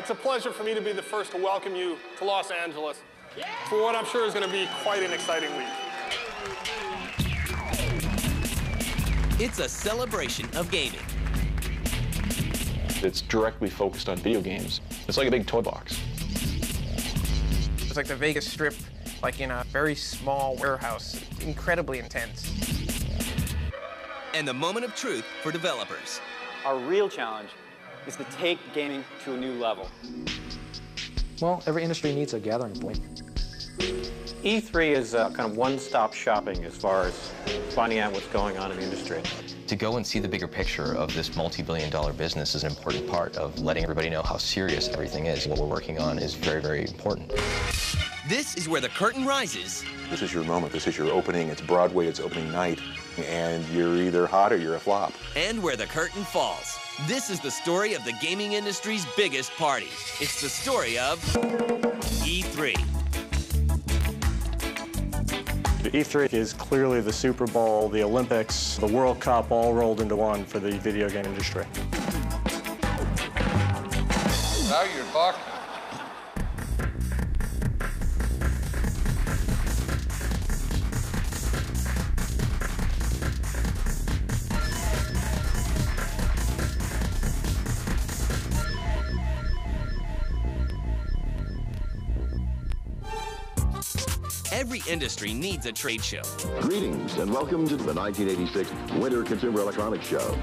It's a pleasure for me to be the first to welcome you to Los Angeles for what I'm sure is going to be quite an exciting week. It's a celebration of gaming. It's directly focused on video games. It's like a big toy box. It's like the Vegas Strip, like in a very small warehouse. Incredibly intense. And the moment of truth for developers. Our real challenge is to take gaming to a new level. Well, every industry needs a gathering point. E3 is uh, kind of one-stop shopping as far as finding out what's going on in the industry. To go and see the bigger picture of this multi-billion dollar business is an important part of letting everybody know how serious everything is. What we're working on is very, very important. This is where the curtain rises. This is your moment. This is your opening. It's Broadway. It's opening night. And you're either hot or you're a flop. And where the curtain falls. This is the story of the gaming industry's biggest party. It's the story of E3. The E3 is clearly the Super Bowl, the Olympics, the World Cup all rolled into one for the video game industry. Now you're talking. Every industry needs a trade show. Greetings and welcome to the 1986 Winter Consumer Electronics Show.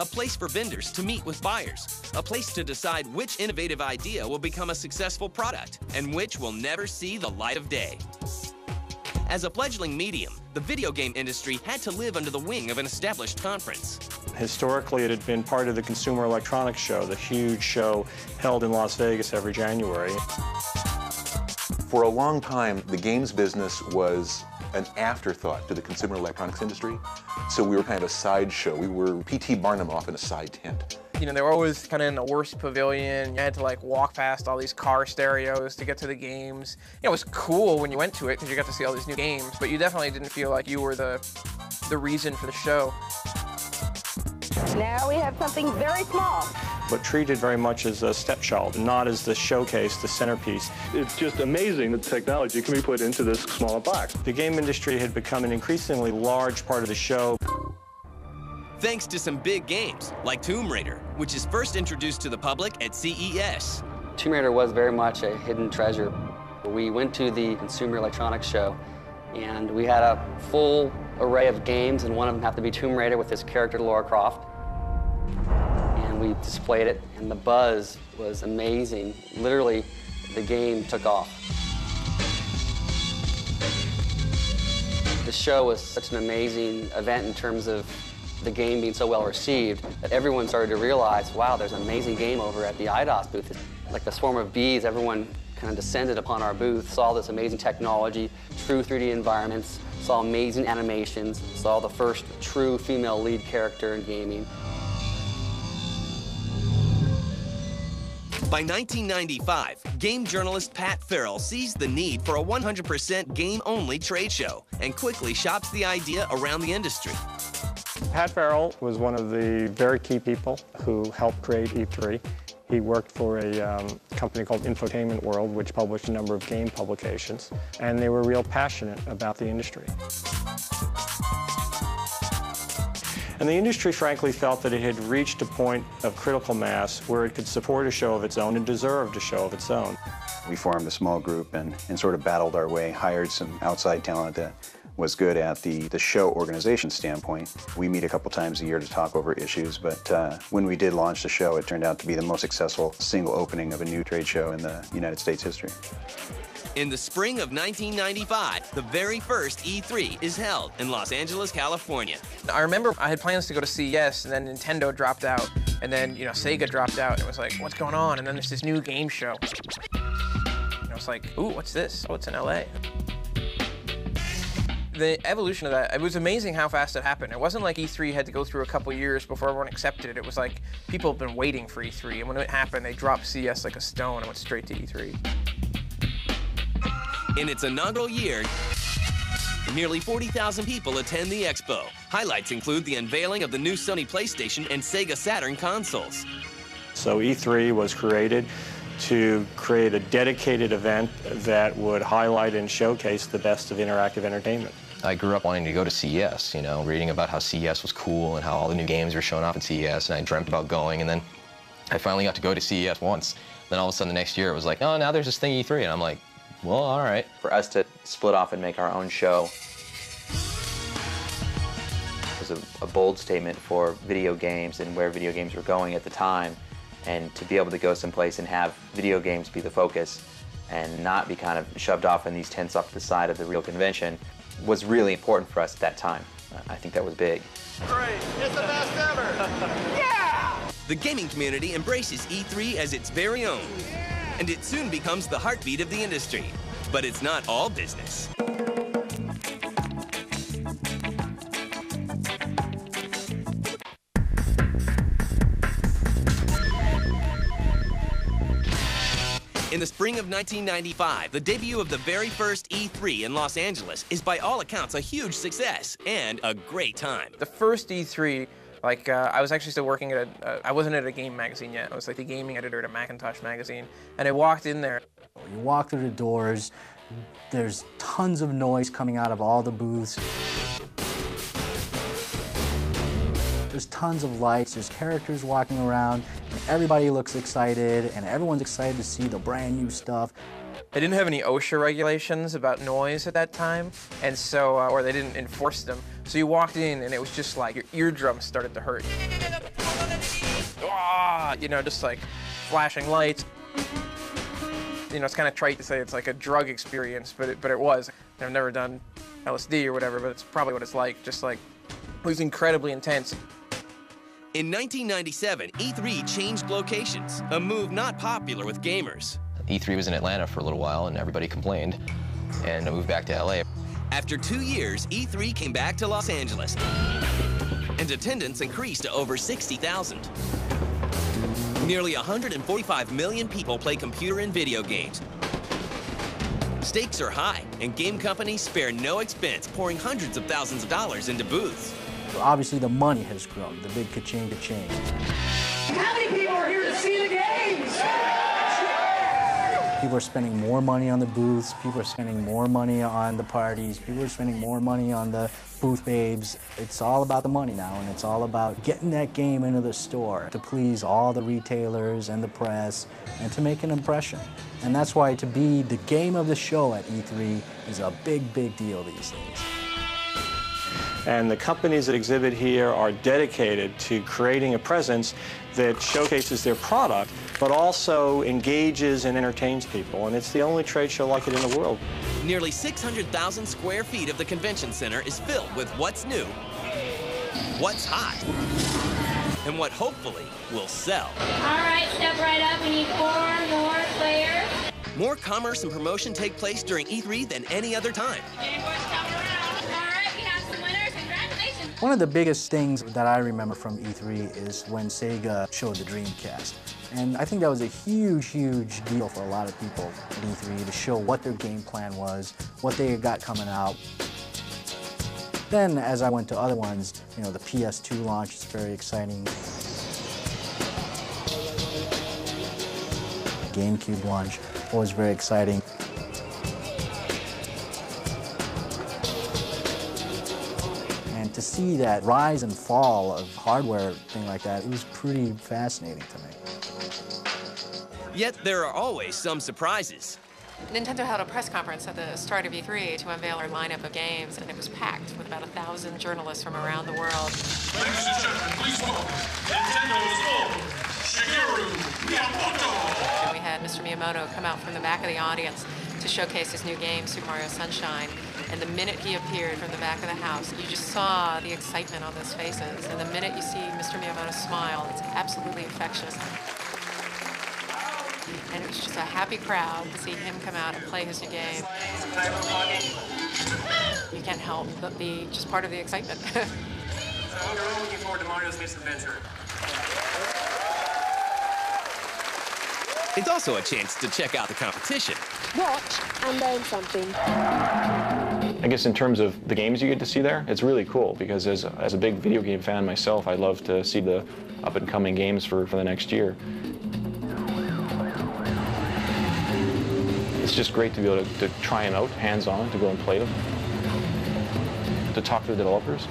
A place for vendors to meet with buyers. A place to decide which innovative idea will become a successful product and which will never see the light of day. As a fledgling medium, the video game industry had to live under the wing of an established conference. Historically, it had been part of the Consumer Electronics Show, the huge show held in Las Vegas every January. For a long time, the games business was an afterthought to the consumer electronics industry. So we were kind of a sideshow. We were P.T. Barnum off in a side tent. You know, they were always kind of in the worst pavilion. You had to like walk past all these car stereos to get to the games. You know, it was cool when you went to it because you got to see all these new games, but you definitely didn't feel like you were the the reason for the show. Now we have something very small. But treated very much as a stepchild, not as the showcase, the centerpiece. It's just amazing that technology can be put into this small box. The game industry had become an increasingly large part of the show. Thanks to some big games, like Tomb Raider, which is first introduced to the public at CES. Tomb Raider was very much a hidden treasure. We went to the Consumer Electronics Show, and we had a full array of games, and one of them happened to be Tomb Raider with this character, Lara Croft. And we displayed it, and the buzz was amazing. Literally, the game took off. The show was such an amazing event in terms of the game being so well received that everyone started to realize, wow, there's an amazing game over at the Eidos booth. Like a swarm of bees, everyone kind of descended upon our booth, saw this amazing technology, true 3D environments, saw amazing animations, saw the first true female lead character in gaming. By 1995, game journalist Pat Farrell sees the need for a 100% game-only trade show and quickly shops the idea around the industry. Pat Farrell was one of the very key people who helped create E3. He worked for a um, company called Infotainment World, which published a number of game publications, and they were real passionate about the industry. And the industry, frankly, felt that it had reached a point of critical mass where it could support a show of its own and deserved a show of its own. We formed a small group and, and sort of battled our way, hired some outside talent that was good at the, the show organization standpoint. We meet a couple times a year to talk over issues, but uh, when we did launch the show, it turned out to be the most successful single opening of a new trade show in the United States history. In the spring of 1995, the very first E3 is held in Los Angeles, California. I remember I had plans to go to CES, and then Nintendo dropped out, and then you know Sega dropped out, and it was like, what's going on? And then there's this new game show. And I was like, ooh, what's this? Oh, it's in LA. The evolution of that, it was amazing how fast it happened. It wasn't like E3 had to go through a couple years before everyone accepted it. It was like people have been waiting for E3, and when it happened, they dropped CES like a stone and went straight to E3. In its inaugural year, nearly 40,000 people attend the expo. Highlights include the unveiling of the new Sony PlayStation and Sega Saturn consoles. So E3 was created to create a dedicated event that would highlight and showcase the best of interactive entertainment. I grew up wanting to go to CES, you know, reading about how CES was cool and how all the new games were showing off at CES, and I dreamt about going, and then I finally got to go to CES once. Then all of a sudden the next year it was like, oh, now there's this thing E3, and I'm like, well, all right. For us to split off and make our own show was a, a bold statement for video games and where video games were going at the time. And to be able to go someplace and have video games be the focus and not be kind of shoved off in these tents off to the side of the real convention was really important for us at that time. Uh, I think that was big. Great. It's the best ever. yeah! The gaming community embraces E3 as its very own, and it soon becomes the heartbeat of the industry. But it's not all business. In the spring of 1995, the debut of the very first E3 in Los Angeles is by all accounts a huge success and a great time. The first E3, like uh, I was actually still working at a, uh, I wasn't at a game magazine yet. I was like the gaming editor at a Macintosh magazine, and I walked in there. You walk through the doors, there's tons of noise coming out of all the booths. Tons of lights, there's characters walking around, and everybody looks excited, and everyone's excited to see the brand new stuff. They didn't have any OSHA regulations about noise at that time, and so, uh, or they didn't enforce them. So you walked in, and it was just like your eardrums started to hurt. Ah, you know, just like flashing lights. You know, it's kind of trite to say it's like a drug experience, but it, but it was. I've never done LSD or whatever, but it's probably what it's like. Just like it was incredibly intense. In 1997, E3 changed locations, a move not popular with gamers. E3 was in Atlanta for a little while, and everybody complained, and I moved back to LA. After two years, E3 came back to Los Angeles, and attendance increased to over 60,000. Nearly 145 million people play computer and video games. Stakes are high, and game companies spare no expense, pouring hundreds of thousands of dollars into booths. Obviously, the money has grown, the big ka-ching ka-ching. How many people are here to see the games? People are spending more money on the booths, people are spending more money on the parties, people are spending more money on the booth babes. It's all about the money now, and it's all about getting that game into the store to please all the retailers and the press and to make an impression. And that's why to be the game of the show at E3 is a big, big deal these days. And the companies that exhibit here are dedicated to creating a presence that showcases their product, but also engages and entertains people. And it's the only trade show like it in the world. Nearly 600,000 square feet of the convention center is filled with what's new, what's hot, and what hopefully will sell. All right, step right up. We need four more players. More commerce and promotion take place during E3 than any other time. One of the biggest things that I remember from E3 is when Sega showed the Dreamcast. And I think that was a huge, huge deal for a lot of people at E3 to show what their game plan was, what they got coming out. Then, as I went to other ones, you know, the PS2 launch is very exciting. GameCube launch was very exciting. To see that rise and fall of hardware thing like that, it was pretty fascinating to me. Yet there are always some surprises. Nintendo held a press conference at the start of E3 to unveil our lineup of games, and it was packed with about a thousand journalists from around the world. Ladies and gentlemen, please welcome Nintendo's own Shigeru Miyamoto. And we had Mr. Miyamoto come out from the back of the audience to showcase his new game, Super Mario Sunshine. And the minute he appeared from the back of the house, you just saw the excitement on those faces. And the minute you see Mr. Miyamoto smile, it's absolutely infectious. And it was just a happy crowd to see him come out and play his new game. You can't help but be just part of the excitement. So we're all looking forward to Mario's next adventure. It's also a chance to check out the competition. Watch and learn something. I guess in terms of the games you get to see there, it's really cool because as a, as a big video game fan myself, I love to see the up and coming games for, for the next year. It's just great to be able to, to try them out hands on, to go and play them, to talk to the developers.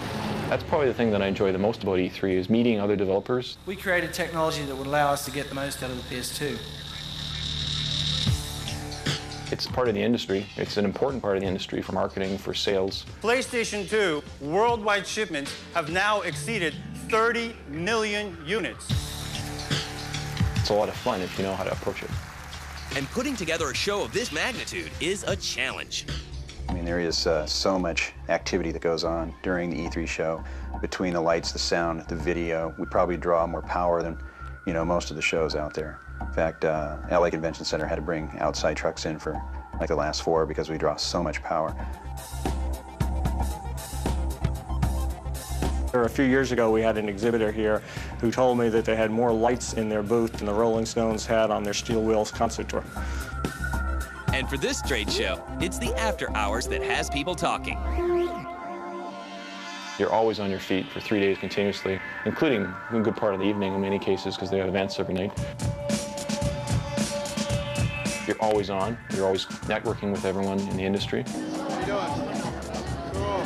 That's probably the thing that I enjoy the most about E3 is meeting other developers. We created technology that would allow us to get the most out of the PS2. It's part of the industry. It's an important part of the industry for marketing, for sales. PlayStation 2 worldwide shipments have now exceeded 30 million units. It's a lot of fun if you know how to approach it. And putting together a show of this magnitude is a challenge. I mean, there is uh, so much activity that goes on during the E3 show. Between the lights, the sound, the video, we probably draw more power than, you know, most of the shows out there. In fact, uh, LA Convention Center had to bring outside trucks in for like the last four because we draw so much power. A few years ago, we had an exhibitor here who told me that they had more lights in their booth than the Rolling Stones had on their Steel Wheels concert tour. And for this trade show, it's the after hours that has people talking. You're always on your feet for three days continuously, including a good part of the evening in many cases because they have events every night. You're always on. You're always networking with everyone in the industry. How you doing? Cool.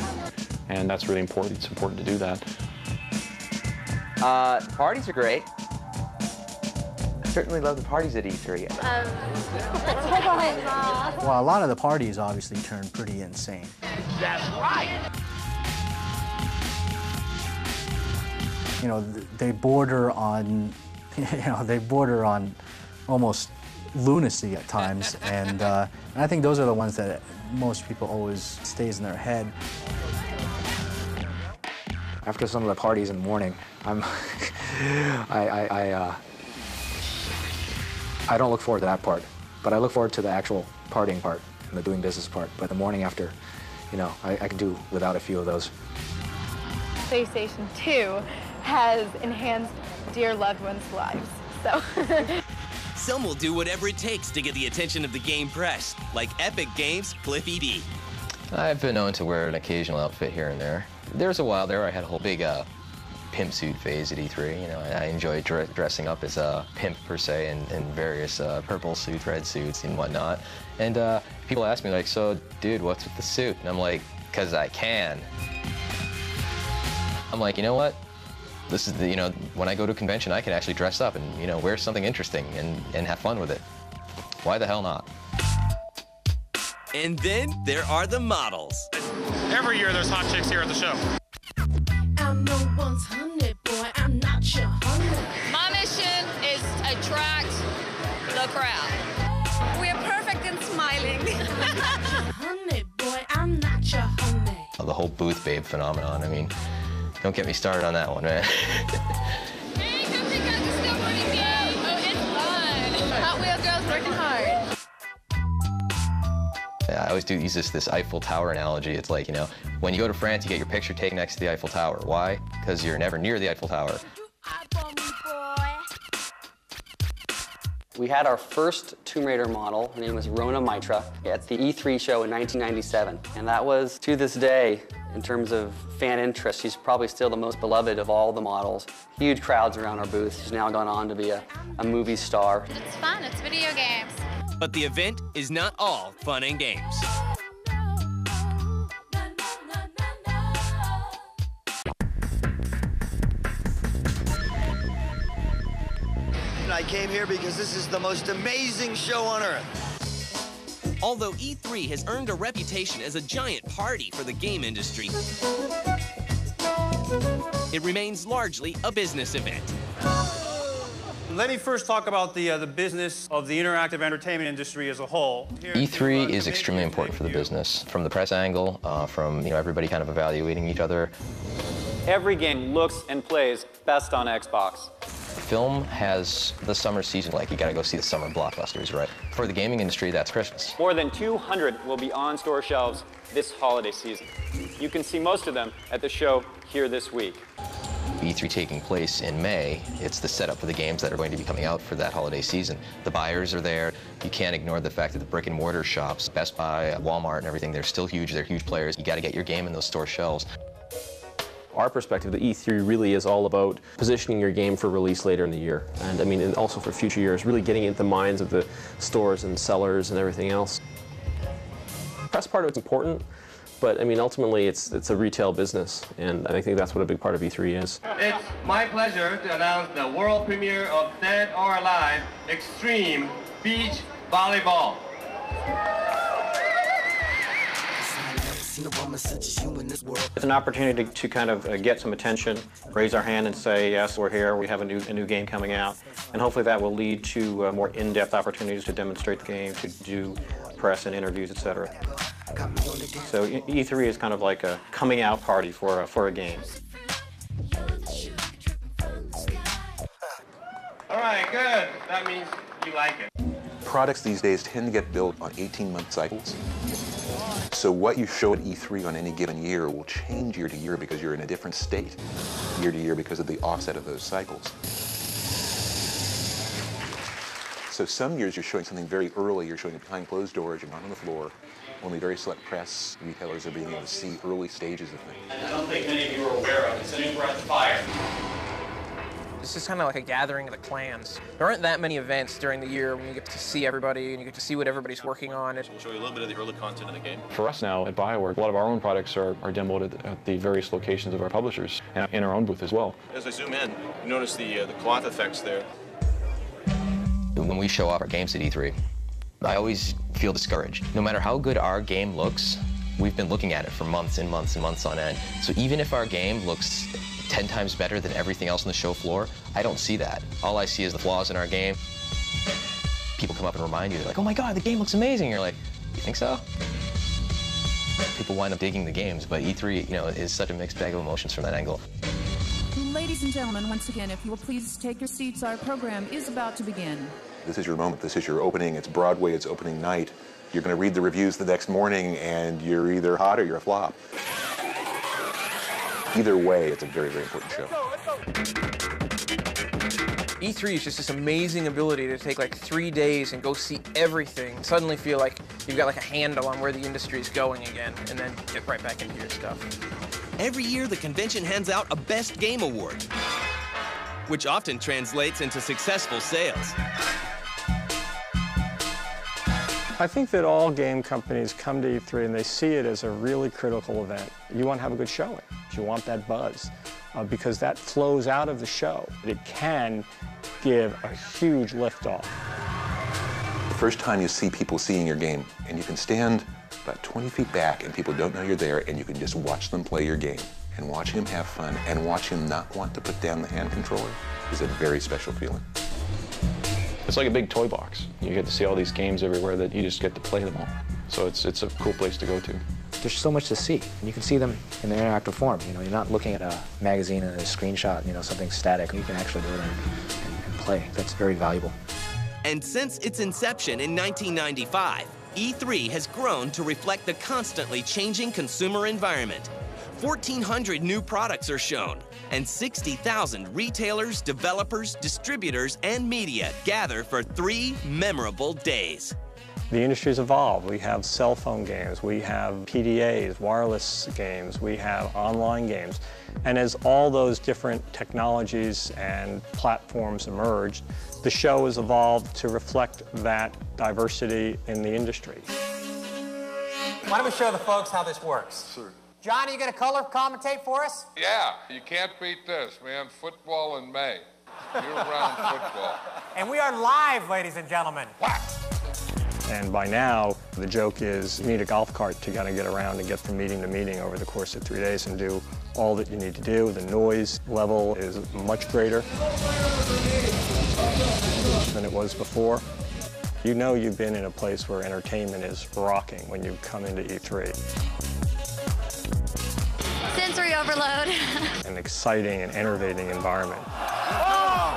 And that's really important. It's important to do that. Uh, parties are great. I certainly love the parties at E3. Well, a lot of the parties obviously turned pretty insane. That's right. You know, they border on, you know, they border on almost lunacy at times, and, uh, and I think those are the ones that most people always stays in their head. After some of the parties in the morning, I'm, I, I, I, uh, I don't look forward to that part, but I look forward to the actual partying part and the doing business part. But the morning after, you know, I, I can do without a few of those. PlayStation 2 has enhanced dear loved ones' lives. So. Some will do whatever it takes to get the attention of the game press, like Epic Games' Cliffy B. I've been known to wear an occasional outfit here and there. There was a while there I had a whole big uh, pimp suit phase at E3. You know, I, I enjoyed dre- dressing up as a pimp per se in, in various uh, purple suits, red suits, and whatnot. And uh, people ask me like, "So, dude, what's with the suit?" And I'm like, "Cause I can." I'm like, you know what? This is the, you know, when I go to a convention, I can actually dress up and you know wear something interesting and and have fun with it. Why the hell not? And then there are the models. Every year there's hot chicks here at the show. I'm no one's honey boy. I'm not your honey. My mission is attract the crowd. We're perfect in smiling. honey boy. I'm not your honey. The whole booth babe phenomenon. I mean, don't get me started on that one, man. Hey, come check out the snowboarding game. Oh, it's fun. Hot girls working hard. Yeah, I always do use this this Eiffel Tower analogy. It's like, you know, when you go to France, you get your picture taken next to the Eiffel Tower. Why? Because you're never near the Eiffel Tower. We had our first Tomb Raider model. Her name was Rona Mitra at the E3 show in 1997. And that was, to this day, in terms of fan interest, she's probably still the most beloved of all the models. Huge crowds around our booth. She's now gone on to be a, a movie star. It's fun. It's video games. But the event is not all fun and games. I came here because this is the most amazing show on earth. Although E3 has earned a reputation as a giant party for the game industry, it remains largely a business event. Let me first talk about the, uh, the business of the interactive entertainment industry as a whole. Here- E3 E is extremely important for the business, from the press angle, uh, from you know everybody kind of evaluating each other. Every game looks and plays best on Xbox. Film has the summer season, like you gotta go see the summer blockbusters, right? For the gaming industry, that's Christmas. More than 200 will be on store shelves this holiday season. You can see most of them at the show here this week. E3 taking place in May, it's the setup for the games that are going to be coming out for that holiday season. The buyers are there. You can't ignore the fact that the brick and mortar shops, Best Buy, Walmart, and everything, they're still huge. They're huge players. You got to get your game in those store shelves. Our perspective, the E3 really is all about positioning your game for release later in the year. And I mean, and also for future years, really getting into the minds of the stores and sellers and everything else. Press part of it's important, but I mean, ultimately, it's, it's a retail business, and I think that's what a big part of E3 is. It's my pleasure to announce the world premiere of Dead or Alive Extreme Beach Volleyball. It's an opportunity to, to kind of uh, get some attention, raise our hand and say, yes, we're here, we have a new, a new game coming out. And hopefully that will lead to uh, more in-depth opportunities to demonstrate the game, to do press and interviews, etc. So E- E3 is kind of like a coming out party for a, for a game. All right, good. That means you like it. Products these days tend to get built on 18-month cycles. So what you show at E3 on any given year will change year to year because you're in a different state year to year because of the offset of those cycles. So some years you're showing something very early, you're showing it behind closed doors, you're not on the floor. Only very select press retailers are being able to see early stages of things. I don't think many of you are aware of. It's a new breath of fire. This is kind of like a gathering of the clans. There aren't that many events during the year when you get to see everybody and you get to see what everybody's working on. We'll show you a little bit of the early content of the game. For us now at BioWare, a lot of our own products are, are demoed at, at the various locations of our publishers and in our own booth as well. As I zoom in, you notice the, uh, the cloth effects there. When we show off our games at E3, I always feel discouraged. No matter how good our game looks, we've been looking at it for months and months and months on end. So even if our game looks 10 times better than everything else on the show floor, I don't see that. All I see is the flaws in our game. People come up and remind you, they're like, oh my god, the game looks amazing. You're like, you think so? People wind up digging the games, but E3, you know, is such a mixed bag of emotions from that angle. Ladies and gentlemen, once again, if you will please take your seats, our program is about to begin. This is your moment, this is your opening, it's Broadway, it's opening night. You're going to read the reviews the next morning and you're either hot or you're a flop. Either way, it's a very, very important show. E3 is just this amazing ability to take like three days and go see everything, suddenly feel like you've got like a handle on where the industry is going again, and then get right back into your stuff. Every year, the convention hands out a Best Game Award, which often translates into successful sales. I think that all game companies come to E3 and they see it as a really critical event. You want to have a good showing. You want that buzz uh, because that flows out of the show. It can give a huge liftoff. The first time you see people seeing your game, and you can stand about 20 feet back and people don't know you're there, and you can just watch them play your game, and watch him have fun, and watch him not want to put down the hand controller is a very special feeling. It's like a big toy box. You get to see all these games everywhere that you just get to play them all. So it's, it's a cool place to go to. There's so much to see, and you can see them in an interactive form. You know, you're not looking at a magazine and a screenshot, you know, something static. You can actually go there and, and, and play. That's very valuable. And since its inception in 1995, E3 has grown to reflect the constantly changing consumer environment. 1,400 new products are shown, and 60,000 retailers, developers, distributors, and media gather for three memorable days. The industry's evolved. We have cell phone games, we have PDAs, wireless games, we have online games. And as all those different technologies and platforms emerged, the show has evolved to reflect that diversity in the industry. Why don't we show the folks how this works? Sure. John, are you going to color commentate for us? Yeah, you can't beat this, man. Football in May. Year-round football. And we are live, ladies and gentlemen. What? And by now, the joke is you need a golf cart to kind of get around and get from meeting to meeting over the course of three days and do all that you need to do. The noise level is much greater than it was before. You know you've been in a place where entertainment is rocking when you come into E3. Sensory overload. An exciting and enervating environment. Oh!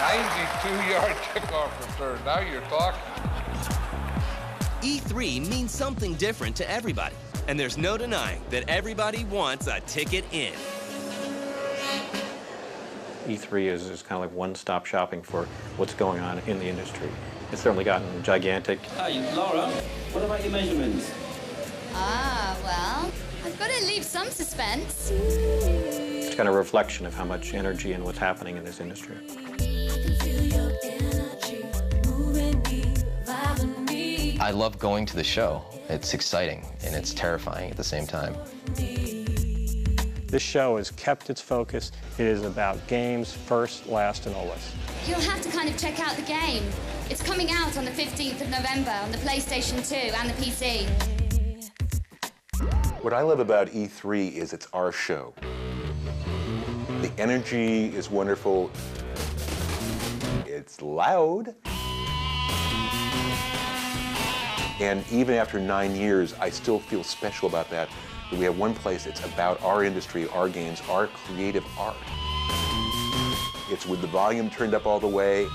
92-yard kickoff return. Now you're talking. E3 means something different to everybody. And there's no denying that everybody wants a ticket in. E3 is, is kind of like one-stop shopping for what's going on in the industry. It's certainly gotten gigantic. Hi, Laura. What about your measurements? Ah, well, I've got to leave some suspense. It's kind of a reflection of how much energy and what's happening in this industry. I love going to the show. It's exciting and it's terrifying at the same time. This show has kept its focus. It is about games first, last, and always. You'll have to kind of check out the game. It's coming out on the 15th of November on the PlayStation 2 and the PC. What I love about E3 is it's our show. The energy is wonderful. It's loud. And even after nine years, I still feel special about that. We have one place that's about our industry, our games, our creative art. It's with the volume turned up all the way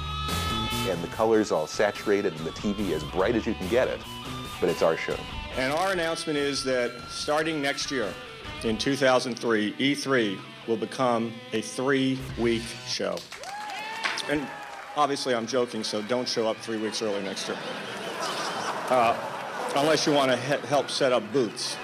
and the colors all saturated and the TV as bright as you can get it, but it's our show. And our announcement is that starting next year, in 2003, E3 will become a three-week show. And obviously I'm joking, so don't show up three weeks early next year. Uh, unless you want to he help set up booths.